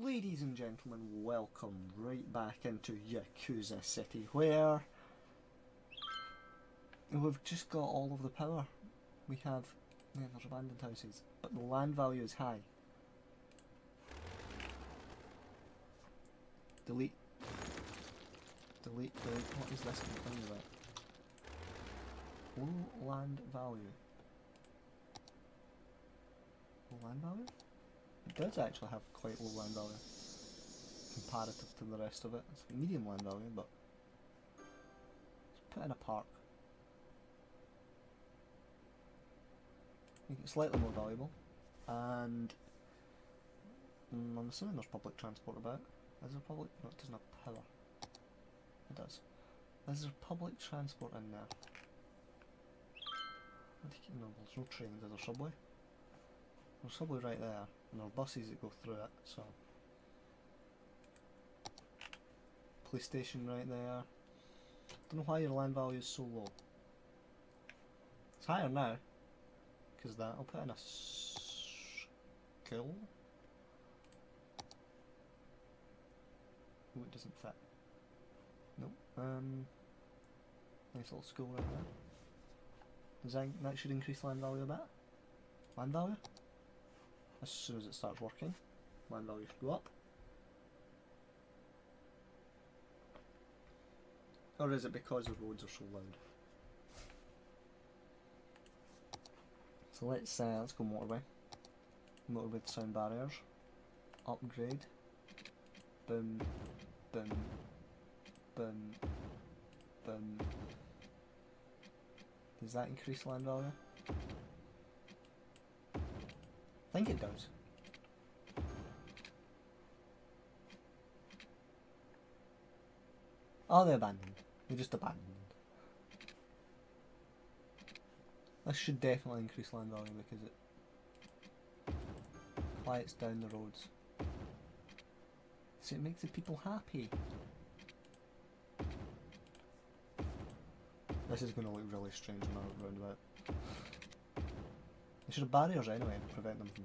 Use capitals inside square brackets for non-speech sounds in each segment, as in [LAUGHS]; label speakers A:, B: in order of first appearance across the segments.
A: Ladies and gentlemen, welcome right back into Yakuza City, where we've just got all of the power. We have, yeah, there's abandoned houses, but the land value is high. Delete. Delete, delete, what is this about? Low land value. Low land value? It does actually have quite low land value comparative to the rest of it. It's medium land value, but put in a park. Make it slightly more valuable, and mm, I'm assuming there's public transport about. Is there public? No, it doesn't have power. It does. Is there public transport in there? I think no, there's no trains. Is there subway? There's subway right there, and there are buses that go through it, so... Police station right there. Don't know why your land value is so low. It's higher now, because that. I'll put in a skill. Oh, it doesn't fit. Nope. Um, nice little school right there. Does that, that should increase land value a bit? Land value? As soon as it starts working. Land value should go up. Or is it because the roads are so loud? So let's uh, let's go motorway. Motorway with sound barriers. Upgrade. Boom. Boom. Boom. Boom. Does that increase land value? Think it does. Oh, they're abandoned. They're just abandoned. This should definitely increase land value because it quiets down the roads. So it makes the people happy. This is going to look really strange when I look round about. They should have barriers anyway to prevent them from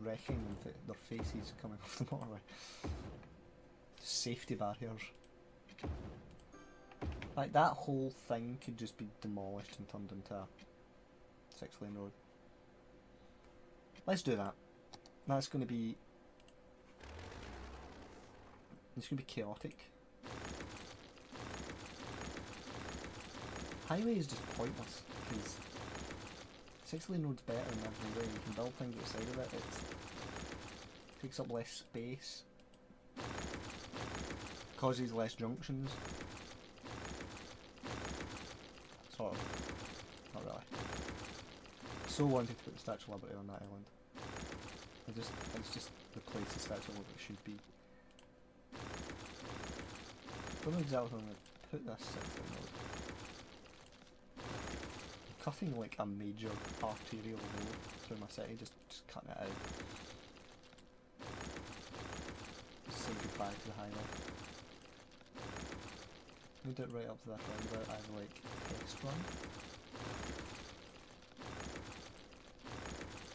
A: wrecking them their faces coming off the motorway. Safety barriers. Like that whole thing could just be demolished and turned into a six lane road. Let's do that. That's going to be... It's going to be chaotic. Highway is just pointless Six lane road's better in every way. You can build things outside of it. It takes up less space. Causes less junctions. Sort of. Not really. So wanted to put the Statue of Liberty on that island. I just, it's just the place the Statue of Liberty should be. I don't know exactly where I'm going to put this six lane cutting like a major arterial road through my city, just, just cutting it out. Just say goodbye to the highway. Moved it right up to that roundabout, I have like test run.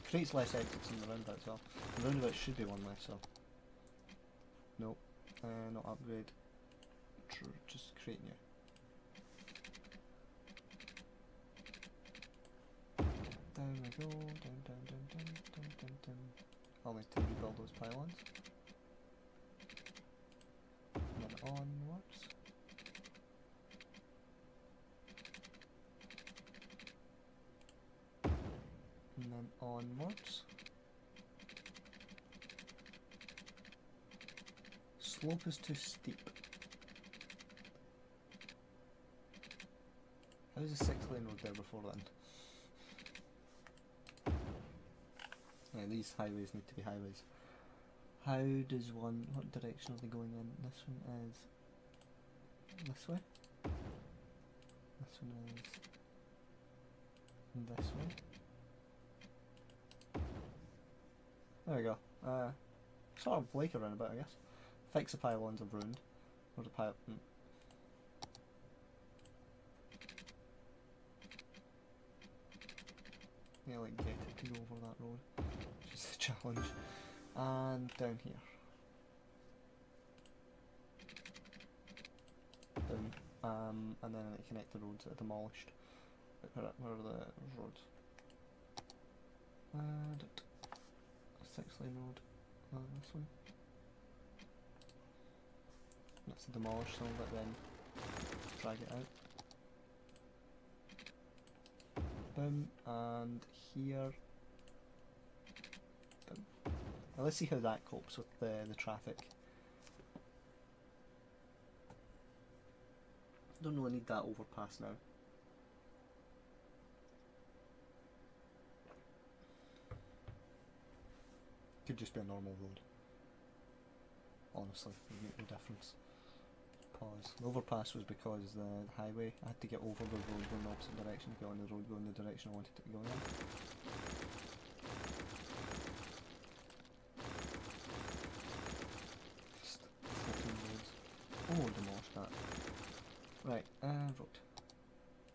A: Creates less exits in the roundabout as well. The roundabout should be one less, so. Nope. Uh, not upgrade. Just create new. Down we go, down, down, down, down, down, down, down. I'll need to rebuild those pylons. And then onwards. And then onwards. Slope is too steep. How's the six lane road there before then? These highways need to be highways. How does one, what direction are they going in? This one is this way. This one is this way. There we go. Uh, sort of like around a roundabout, I guess. Fix the pylons I've ruined. Or the pile. Hmm. Yeah, like get it to go over that road challenge. And down here. Down um, and then connect the roads that are demolished. Where are the roads and uh, six lane road. No, this one that's the demolished zone but then drag it out. Boom and here. Now let's see how that copes with the, the traffic. Don't really need that overpass now. Could just be a normal road. Honestly, it make no difference. Pause. The overpass was because the, the highway, I had to get over the road going the opposite direction to get on the road going the direction I wanted it to go in. Just fucking roads. Oh, demolished that. Right, uh, road.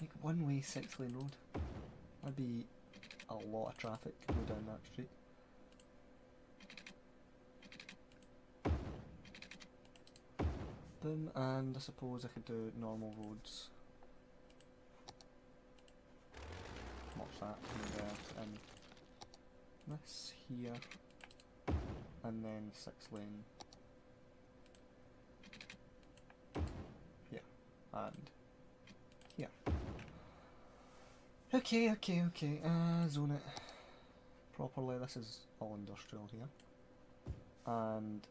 A: Like one way six lane road. That'd be a lot of traffic to go down that street. Boom, and I suppose I could do normal roads. Watch that, and there, and this here, and then six lane Yeah, and here. Okay, okay, okay, uh, zone it properly. This is all industrial here. And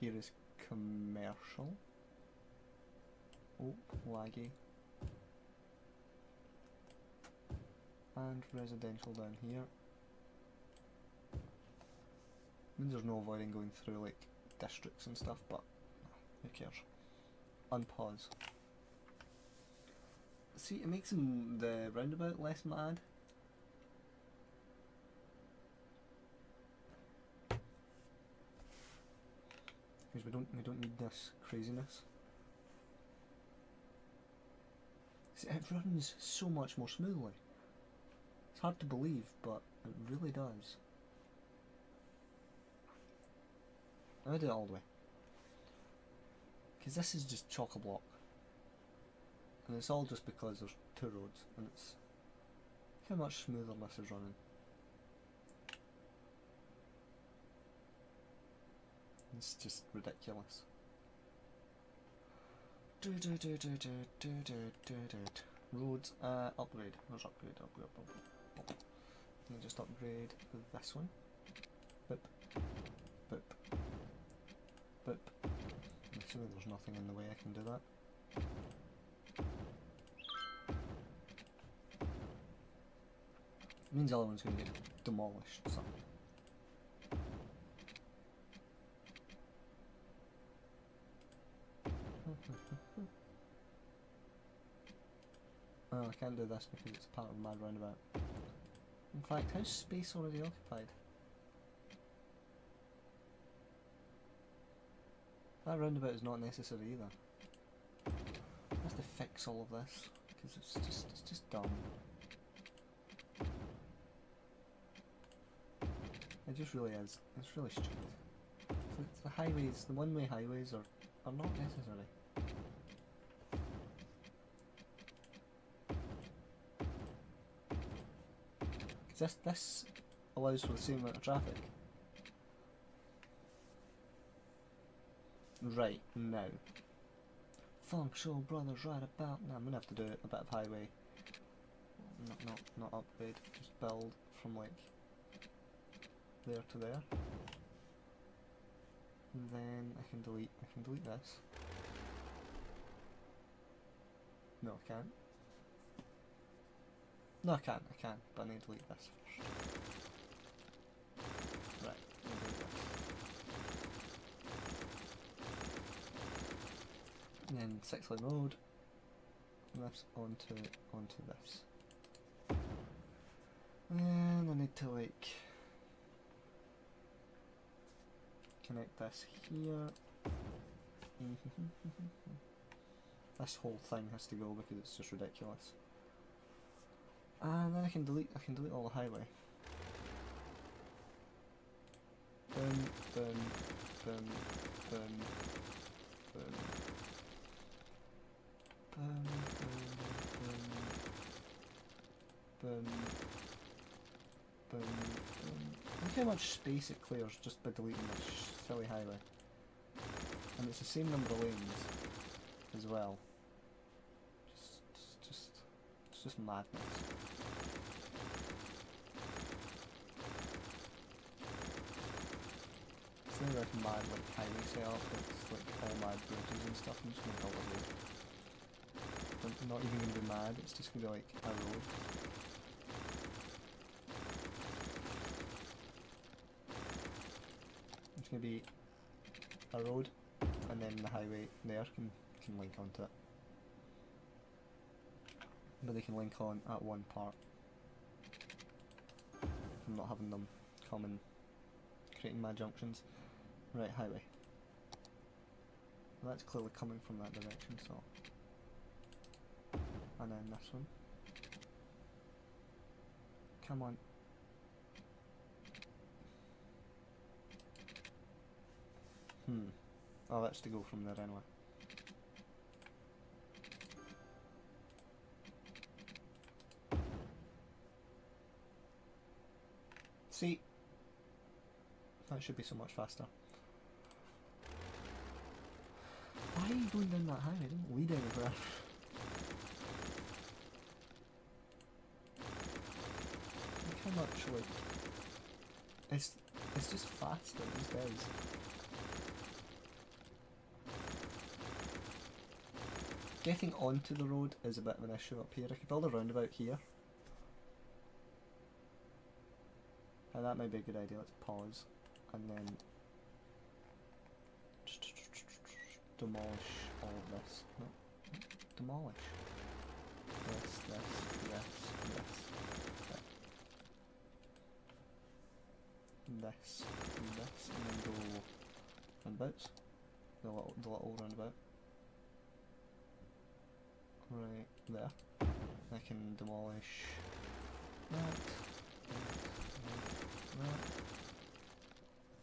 A: here is commercial. Oh, laggy. And residential down here. I mean, there's no avoiding going through like districts and stuff, but who cares? Unpause. See, it makes them the roundabout less mad. Because we don't we don't need this craziness. See, it runs so much more smoothly. It's hard to believe, but it really does. I'm gonna do it all the way. Because this is just chock a block. And it's all just because there's two roads, and it's how much smoother this is running. It's just ridiculous. Do do do do do do do do do. Roads, uh, upgrade. Where's upgrade? Upgrade, upgrade. upgrade. Me just upgrade this one. Boop. Boop. Boop. I'm assuming there's nothing in the way I can do that. Means the other one's going to get demolished, so. [LAUGHS] oh, I can't do this because it's part of my roundabout. In fact, how's space already occupied? That roundabout is not necessary either. I have to fix all of this because it's just it's just dumb. It just really is. It's really stupid. Like the highways, the one-way highways are are not necessary. This this allows for the same amount of traffic. Right now. Show Brothers right about now. I'm gonna have to do a bit of highway. Not not not upgrade. Just build from like there to there. And then I can delete I can delete this. No I can't. No I can't, I can, but I need to delete this first. Right. And then six lane. And this onto onto this. And I need to like connect this here. [LAUGHS] this whole thing has to go because it's just ridiculous. And then I can delete I can delete all the highway. Boom, boom, boom, boom, boom, Boom, boom, boom, boom, boom, how much space it clears just by deleting this silly highway. And it's the same number of lanes as well. Just, just, it's just madness. It's not like mad like highway setup, it's like all mad bridges and stuff, I'm just gonna build a road. I'm not even gonna be mad, it's just gonna be like a road. It's gonna be a road and then the highway there can, can link onto it. But they can link on at one part. From not having them come and creating my junctions. Right, highway. Well, that's clearly coming from that direction, so. And then this one. Come on. Hmm. Oh, that's to go from there anyway. See? That should be so much faster. Why are you going down that high? It didn't lead anywhere. Look how much, like... It's, it's just faster these days. Getting onto the road is a bit of an issue up here. I could build a roundabout here. And that might be a good idea. Let's pause. And then demolish all of this. No, demolish. This, this, this, this. This, this, and then go roundabouts. The little, the little roundabout. Right there. I can demolish that, that, that,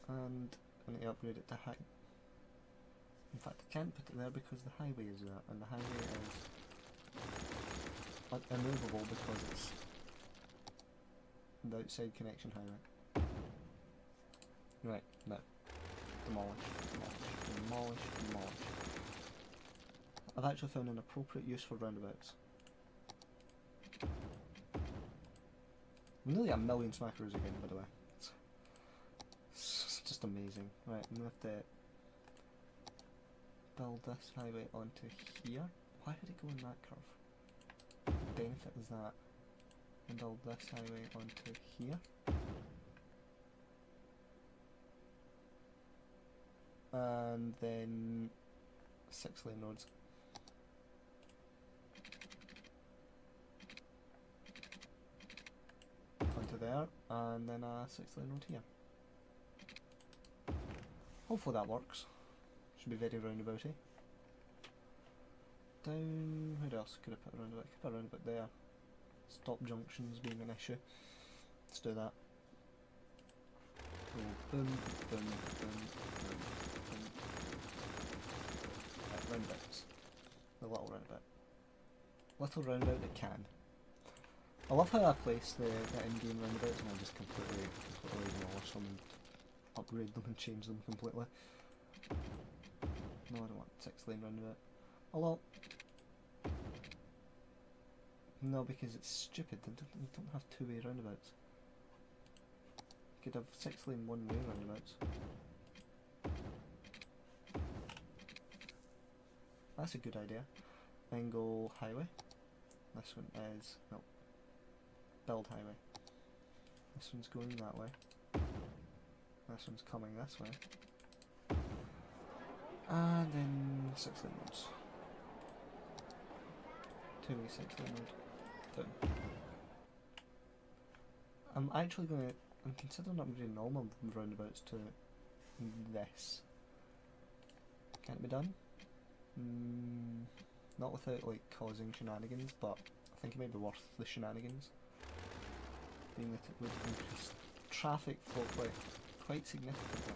A: and I need to upgrade it to high. In fact, I can't put it there because the highway is there, and the highway is immovable because it's the outside connection highway. Right, no. Demolish, demolish, demolish, demolish. I've actually found an appropriate use for roundabouts. Nearly a million smackaroos again, by the way. It's, just amazing. Right, I'm gonna have to build this highway onto here. Why would it go in that curve? What benefit is that? And build this highway onto here. And then six lane roads. Onto there, and then a six lane road here. Hopefully that works. Should be very roundabouty. Eh? Down, where else could I put a roundabout? Could put a roundabout there. Stop junctions being an issue. Let's do that. So boom, boom, boom, boom, boom. Right, roundabouts. The little roundabout. Little roundabout that can. I love how I place the, the in-game roundabouts and I just completely, completely demolish them and upgrade them and change them completely. No, I don't want six lane roundabout. Although, no, because it's stupid. They don't, you don't have two way roundabouts. You could have six lane one way roundabouts. That's a good idea. Then go highway. This one is no. Build highway. This one's going that way. This one's coming this way. And then six lane roads. Two way six lane. Boom. I'm actually gonna I'm considering upgrading all my roundabouts to this. Can it be done? Mm, not without like causing shenanigans, but I think it may be worth the shenanigans. Being that it would increase traffic flow quite, quite significantly.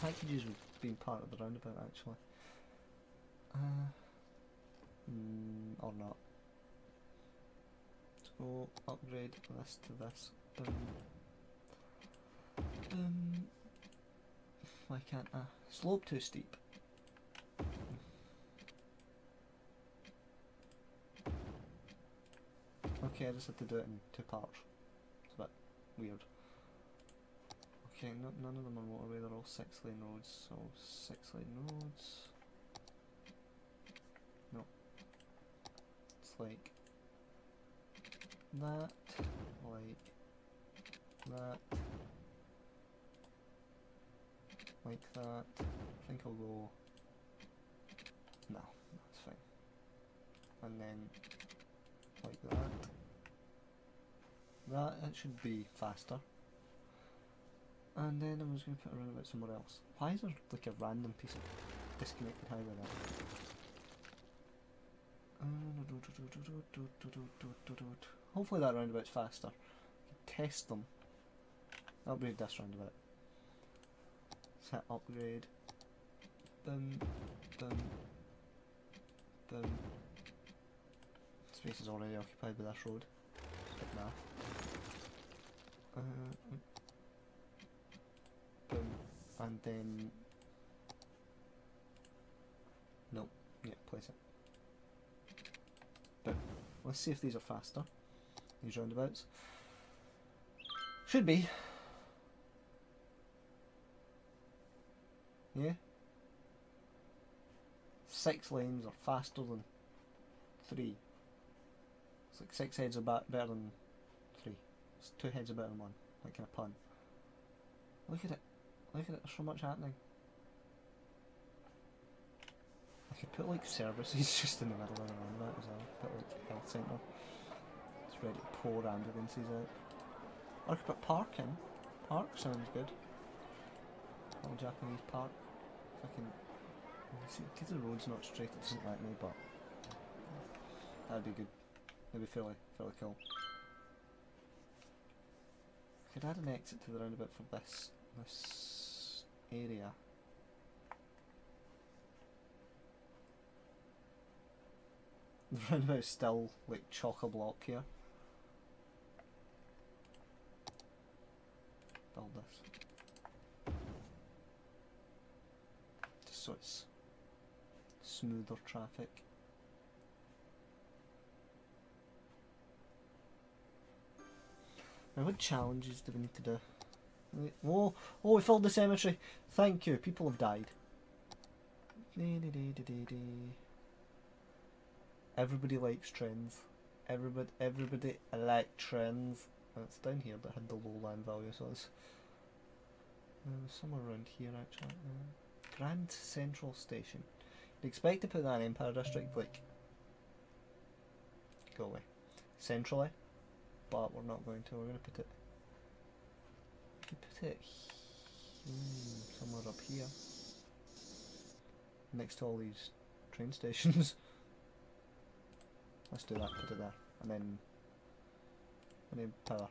A: Packages use being part of the roundabout actually. Uh, mm, or not. So upgrade this to this. Boom. Boom. Why can't I? Slope too steep. Okay, I just had to do it in two parts. It's a bit weird. Okay, no, none of them are motorway, they're all six lane roads, so six lane roads. No. It's like that, like that, like that. I think I'll go. No, that's fine. And then like that. That it should be faster. And then I was going to put a roundabout somewhere else. Why is there like a random piece of disconnected highway there? Hopefully that roundabout's faster. Test them. Upgrade this roundabout. Set upgrade. Boom, boom, boom. Space is already occupied by this road. Quick math. Boom, and then no, yeah, place it. Boom. Let's see if these are faster. These roundabouts should be. Yeah. Six lanes are faster than three. It's like six heads are better than. It's two heads better than one. Like in a pun. Look at it. Look at it. There's so much happening. I could put like services [LAUGHS] just in the middle of the roundabout as well. Put like health centre. It's ready to pour ambulances out. Or I could put parking. Park sounds good. Little Japanese park. Can. See, because the road's not straight, it doesn't like me, but that'd be good. That'd be fairly, fairly cool. Could add an exit to the roundabout for this this area. [LAUGHS] The roundabout's still like chock a block here. Build this. Just so it's smoother traffic. What challenges do we need to do? Oh, oh, we filled the cemetery. Thank you. People have died. Everybody likes trends. Everybody, everybody like trends. And it's down here that had the lowland value, so it's uh, somewhere around here actually. Uh, Grand Central Station. You'd expect to put that in Empire District, like go away, centrally, but we're not going to. We're going to put it We could put it somewhere up here, next to all these train [LAUGHS] stations. Let's do that. Put it there, and then and then power.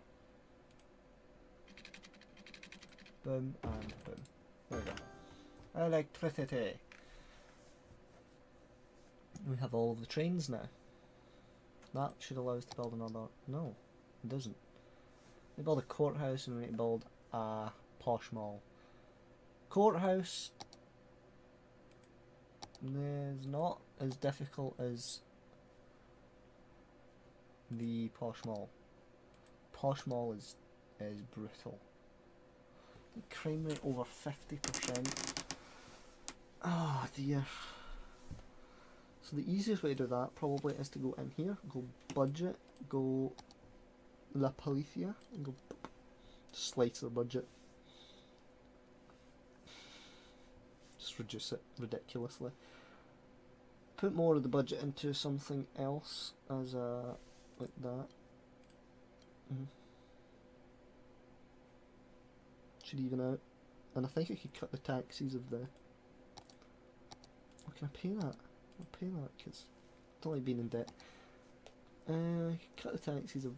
A: Boom and boom. There we go. Electricity. We have all of the trains now. That should allow us to build another. No, it doesn't. They build a courthouse and to build a posh mall. Courthouse is not as difficult as the posh mall. Posh mall is is brutal. The crime rate over fifty percent. Ah oh, dear. So the easiest way to do that probably is to go in here, go budget, go La Policia, and go the budget. Just reduce it ridiculously. Put more of the budget into something else as a like that. Mm. Should even out. And I think I could cut the taxes of the. Oh, can I pay that? I'll pay that because it's only been in debt. Uh, cut the taxes of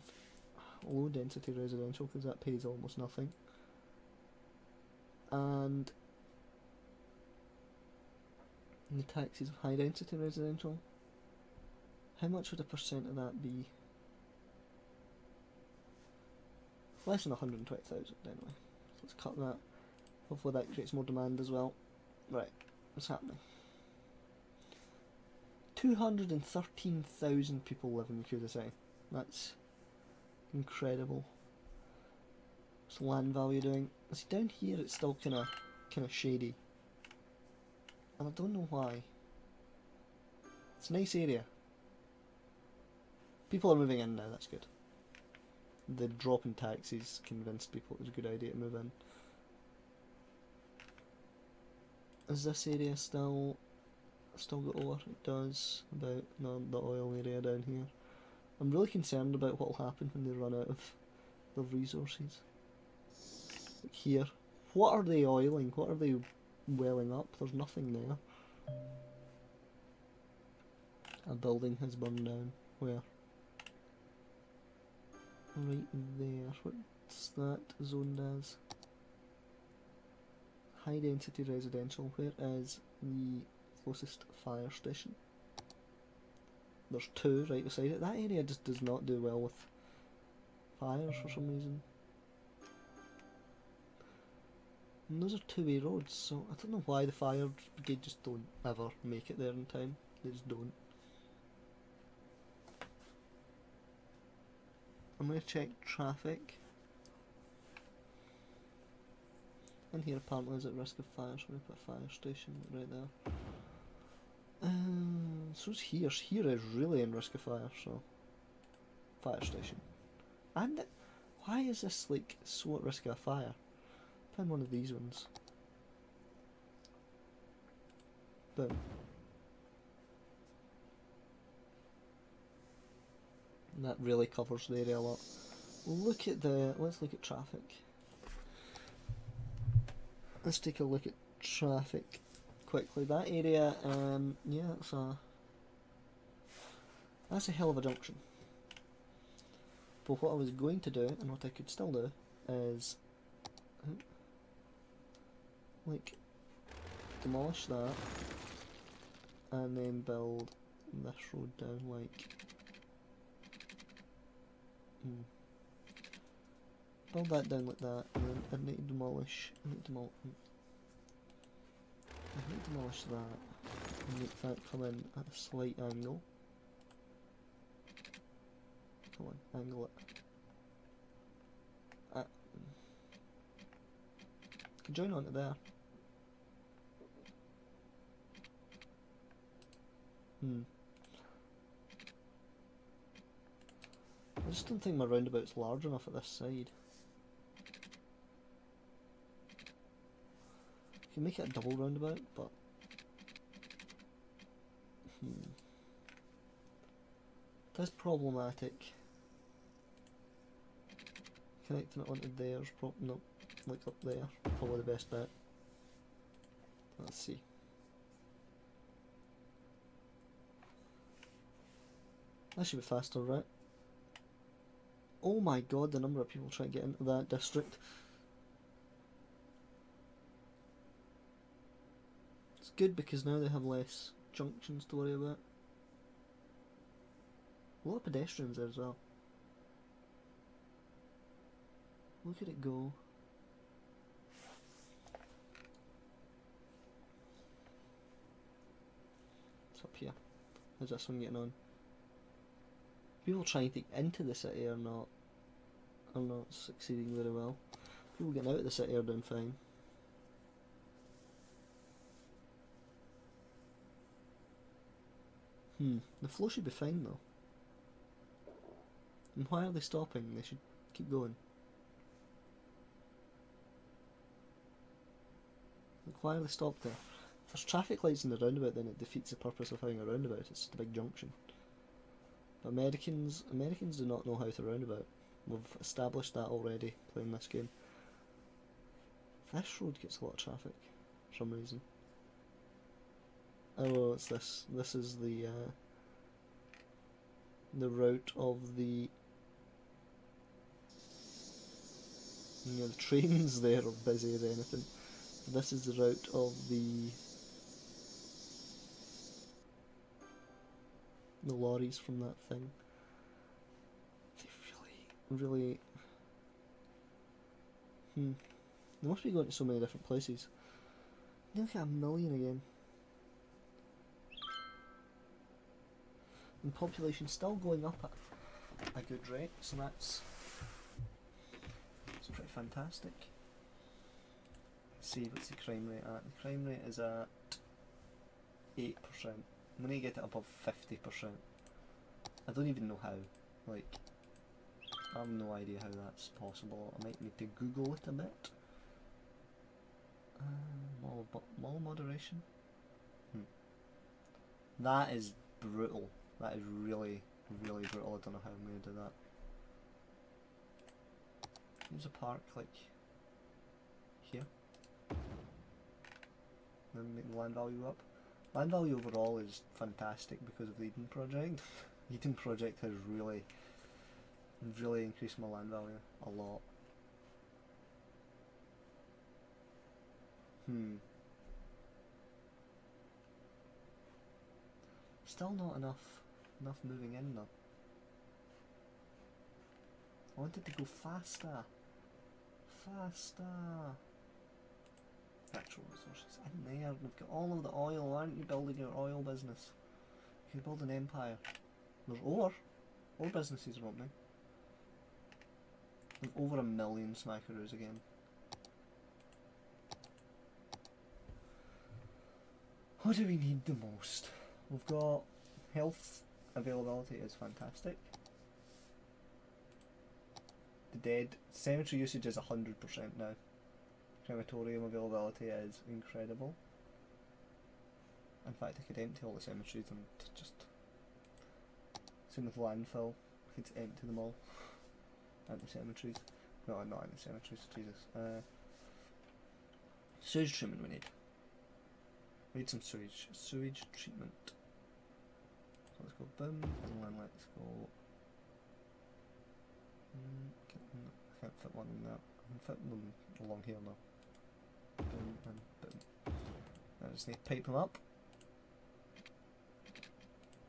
A: low density residential because that pays almost nothing. And the taxes of high density residential. How much would a percent of that be? Less than 120,000 anyway. So let's cut that. Hopefully that creates more demand as well. Right, what's happening? 213,000 people live in City. That's incredible. What's land value doing? See down here it's still kinda kinda shady. And I don't know why. It's a nice area. People are moving in now, that's good. The drop in taxes convinced people it was a good idea to move in. Is this area still still got ore? It does about the oil area down here. I'm really concerned about what will happen when they run out of the resources. Here. What are they oiling? What are they welling up? There's nothing there. A building has burned down. Where? Right there. What's that zoned as? High density residential. Where is the closest fire station? There's two right beside it. That area just does not do well with fires for some reason. And those are two-way roads, so I don't know why the fire brigade just don't ever make it there in time. They just don't. I'm going to check traffic. And here apparently is at risk of fire, so we put a fire station right there. So here. Here is really in risk of fire, so fire station. And why is this like so at risk of fire? Find one of these ones. Boom. And that really covers the area a lot. Look at the. Let's look at traffic. Let's take a look at traffic quickly. That area, um, yeah, that's a that's a hell of a junction. But what I was going to do, and what I could still do, is like demolish that, and then build this road down like. Hmm. Build that down like that, and then I need to demolish. I need to demolish. I need to demolish that and make that come in at a slight angle. Come on, angle it. Uh, can join onto there. Hmm. I just don't think my roundabout's large enough at this side. You can make it a double roundabout, but hmm. That's problematic. Connecting it onto there's prob no, like up there, probably the best bet. Let's see. That should be faster, right? Oh my god, the number of people trying to get into that district. It's good because now they have less junctions to worry about. A lot of pedestrians there as well. Look at it go. It's up here. How's this one getting on? People trying to get into the city are not are not succeeding very well. People getting out of the city are doing fine. Hmm, the flow should be fine though. And why are they stopping? They should keep going. Why are they stopped there? If there's traffic lights in the roundabout, then it defeats the purpose of having a roundabout. It's just a big junction. But Americans, Americans do not know how to roundabout. We've established that already playing this game. This road gets a lot of traffic for some reason. Oh, it's this. This is the uh, the route of the. You know, the trains [LAUGHS] there are busy as anything. This is the route of the the lorries from that thing. They really, really. Hmm. They must be going to so many different places. Look at a million again. And population still going up at a good rate, so that's it's pretty fantastic. Let's see what's the crime rate at. The crime rate is at eight percent. I'm gonna get it above fifty percent. I don't even know how. Like I have no idea how that's possible. I might need to Google it a bit. Uh, mall moderation. Hmm. That is brutal. That is really, really brutal. I don't know how I'm going to do that. There's a park like here. Then make land value up. Land value overall is fantastic because of the Eden project. Eden project has really, really increased my land value a lot. Hmm. Still not enough enough moving in though. I wanted to go faster. Faster. Natural resources in there. We've got all of the oil. Why aren't you building your oil business? You can build an empire. There's ore. Ore businesses are opening. There's over a million smackaroos again. What do we need the most? We've got health availability is fantastic. The dead cemetery usage is hundred percent now. Crematorium availability is incredible. In fact, I could empty all the cemeteries and just same with landfill. I could empty them all. [LAUGHS] And the cemeteries. No, not in the cemeteries. Jesus. Uh, sewage treatment we need. We need some sewage sewage treatment. So let's go boom, and then let's go. Mm, I can't fit one in there. I can fit them along here now. Boom and boom. I just need to pipe them up.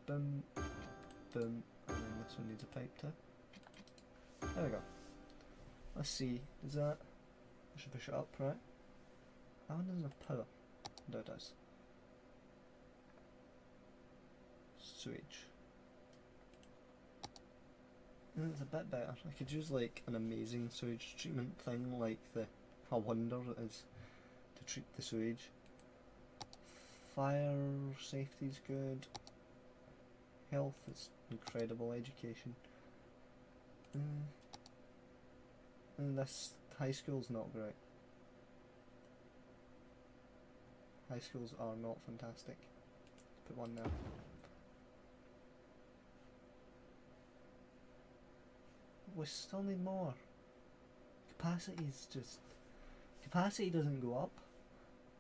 A: Boom, boom, and then this one needs a pipe too. There we go. Let's see, is that. I should push it up, right? That one doesn't have power. No, it does. sewage. And it's a bit better. I could use like an amazing sewage treatment thing like the how wonder it is to treat the sewage. Fire safety is good. Health is incredible. Education. Mm. And this high school's not great. High schools are not fantastic. Put one there. we still need more. Capacity is just capacity doesn't go up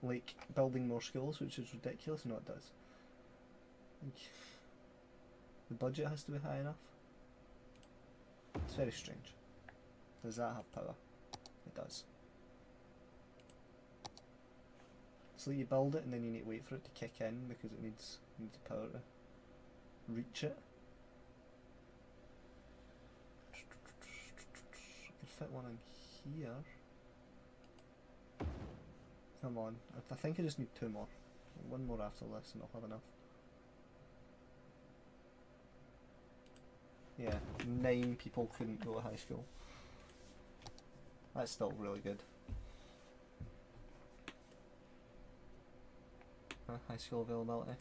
A: like building more schools, which is ridiculous. No, it does. Like, the budget has to be high enough. It's very strange. Does that have power? It does. So you build it and then you need to wait for it to kick in because it needs needs power to reach it. fit one in here. Come on, I, think I just need two more. One more after this and I'll have enough. Yeah, nine people couldn't go to high school. That's still really good. Uh, high school availability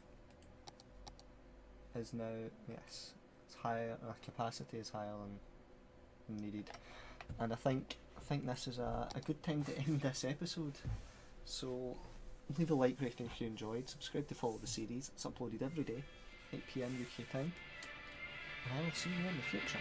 A: is now, yes, it's higher, uh, capacity is higher than needed and I think I think this is a, a good time to [LAUGHS] end this episode. So leave a like rating if you enjoyed, subscribe to follow the series, it's uploaded every day, 8pm UK time, and I will see you in the future.